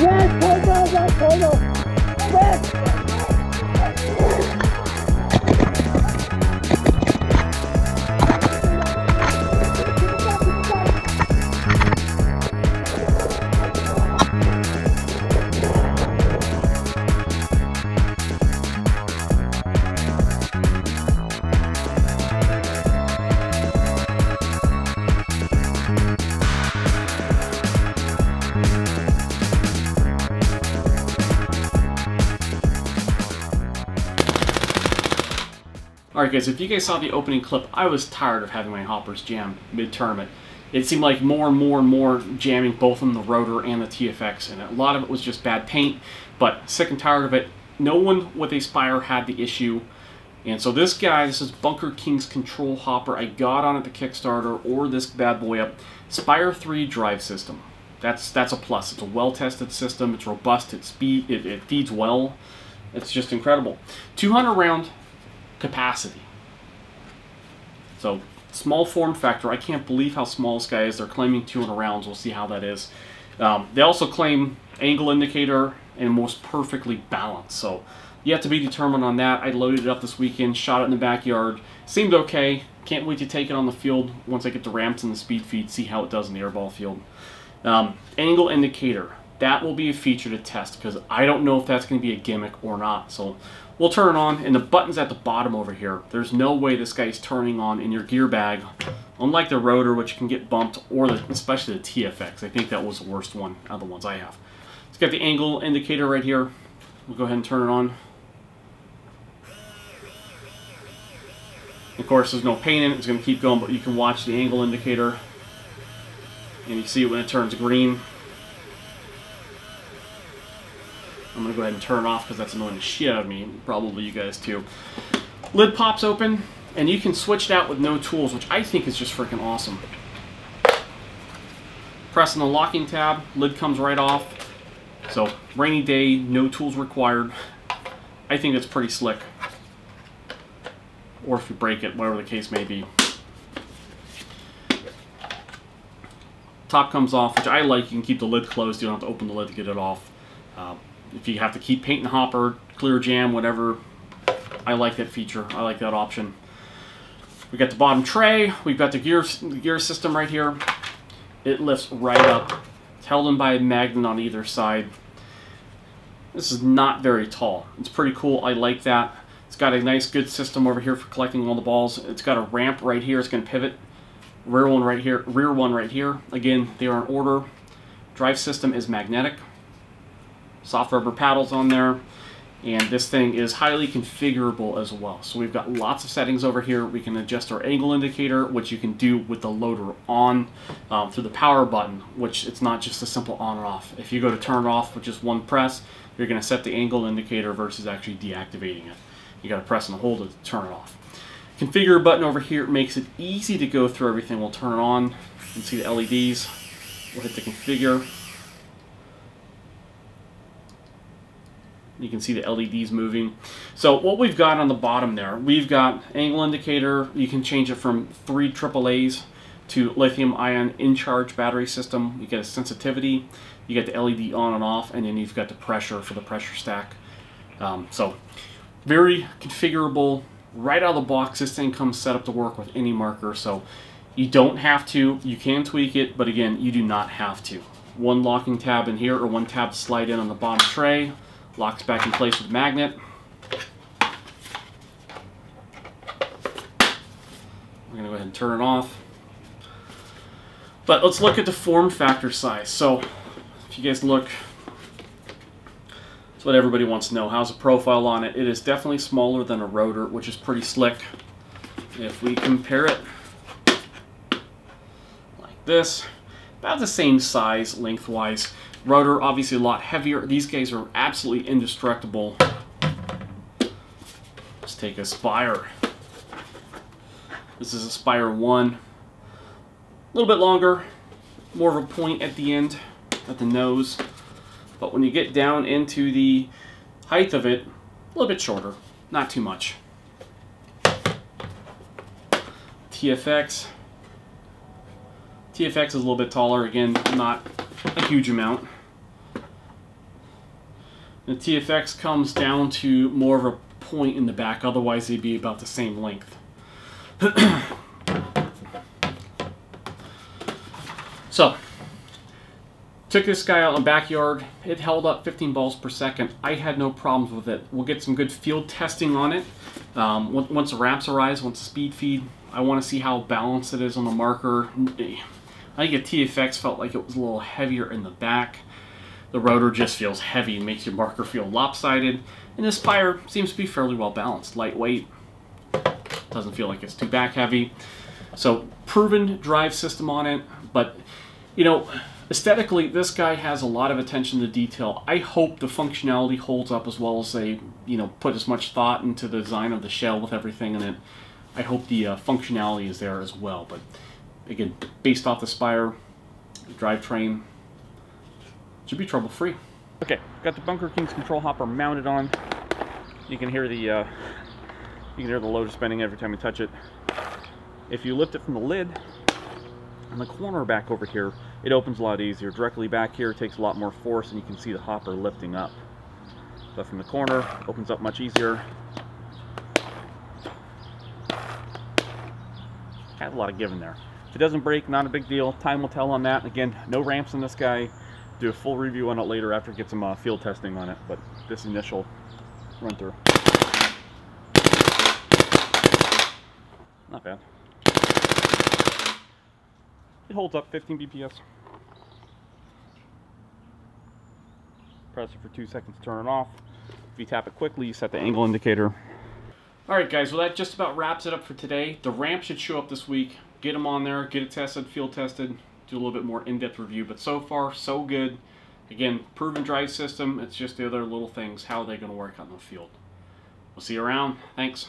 Yes, corner, right corner. Yes. Alright guys, if you guys saw the opening clip, I was tired of having my hoppers jam mid-tournament. It seemed like more and more and more jamming both on the rotor and the TFX, and a lot of it was just bad paint, but sick and tired of it. No one with a Spire had the issue, and so this guy, this is Bunker King's control hopper. I got on at the Kickstarter, or this bad boy up, Spire 3 drive system. That's that's a plus. It's a well-tested system. It's robust. It speed. It, it feeds well. It's just incredible. 200 round capacity. So small form factor. I can't believe how small this guy is. They're claiming 200 rounds. We'll see how that is. Um, they also claim angle indicator and most perfectly balanced. So you have to be determined on that. I loaded it up this weekend, shot it in the backyard. Seemed okay. Can't wait to take it on the field once I get the ramps and the speed feed, see how it does in the airball field. Um, angle indicator. That will be a feature to test because I don't know if that's going to be a gimmick or not. So we'll turn it on and the button's at the bottom over here. There's no way this guy's turning on in your gear bag. Unlike the rotor, which can get bumped, or the, especially the TFX. I think that was the worst one out of the ones I have. It's got the angle indicator right here. We'll go ahead and turn it on. Of course, there's no paint in it. It's going to keep going, but you can watch the angle indicator. And you see when it turns green. Go ahead and turn it off because that's annoying the shit out of me. Probably you guys too. Lid pops open, and you can switch it out with no tools, which I think is just freaking awesome. Pressing the locking tab, lid comes right off. So, rainy day, no tools required. I think it's pretty slick. Or if you break it, whatever the case may be. Top comes off, which I like. You can keep the lid closed. You don't have to open the lid to get it off. Uh, if you have to keep paint and hopper, clear jam, whatever, I like that feature. I like that option. We got the bottom tray. We've got the gear, the gear system right here. It lifts right up. It's held in by a magnet on either side. This is not very tall. It's pretty cool. I like that. It's got a nice good system over here for collecting all the balls. It's got a ramp right here. It's going to pivot. Rear one right here. Rear one right here. Again, they are in order. Drive system is magnetic. Soft rubber paddles on there. And this thing is highly configurable as well. So we've got lots of settings over here. We can adjust our angle indicator, which you can do with the loader on um, through the power button, which it's not just a simple on or off. If you go to turn it off with just one press, you're going to set the angle indicator versus actually deactivating it. You got to press and hold it to turn it off. Configure button over here makes it easy to go through everything. We'll turn it on. and see the LEDs. We'll hit the configure. You can see the LEDs moving. So what we've got on the bottom there, we've got angle indicator. You can change it from three AAA's to lithium ion in charge battery system. You get a sensitivity, you get the LED on and off, and then you've got the pressure for the pressure stack. Um, so very configurable. Right out of the box, this thing comes set up to work with any marker. So you don't have to. You can tweak it, but again, you do not have to. One locking tab in here, or one tab to slide in on the bottom tray. Locks back in place with magnet. We're going to go ahead and turn it off. But let's look at the form factor size. So if you guys look, that's what everybody wants to know. How's the profile on it? It is definitely smaller than a rotor, which is pretty slick. If we compare it like this, about the same size lengthwise. Rotor, obviously a lot heavier. These guys are absolutely indestructible. Let's take a Spire. This is a Spire 1. A little bit longer, more of a point at the end, at the nose. But when you get down into the height of it, a little bit shorter, not too much. TFX. TFX is a little bit taller, again, not a huge amount. The TFX comes down to more of a point in the back, otherwise they'd be about the same length. so, took this guy out in the backyard. It held up 15 balls per second. I had no problems with it. We'll get some good field testing on it. Um, once the ramps arise, once the speed feed, I want to see how balanced it is on the marker. I think a TFX felt like it was a little heavier in the back. The rotor just feels heavy, makes your marker feel lopsided. And this Spire seems to be fairly well balanced, lightweight, doesn't feel like it's too back heavy. So proven drive system on it, but you know, aesthetically, this guy has a lot of attention to detail. I hope the functionality holds up as well as they, you know, put as much thought into the design of the shell with everything in it. I hope the uh, functionality is there as well. But again, based off the Spire drivetrain, should be trouble free. Okay, got the Bunker Kings control hopper mounted on. You can hear the uh, you can hear the loader spinning every time you touch it. If you lift it from the lid, on the corner back over here, it opens a lot easier. Directly back here takes a lot more force and you can see the hopper lifting up. But from the corner, opens up much easier. Has a lot of give in there. If it doesn't break, not a big deal. Time will tell on that. Again, no ramps in this guy. Do a full review on it later after get some uh, field testing on it. But this initial run through. Not bad. It holds up 15 BPS. Press it for two seconds to turn it off. If you tap it quickly, you set the angle indicator. Alright guys, well that just about wraps it up for today. The ramp should show up this week. Get them on there, get it tested, field tested, do a little bit more in-depth review. But so far, so good. Again, proven drive system. It's just the other little things. How are they going to work out in the field? We'll see you around. Thanks.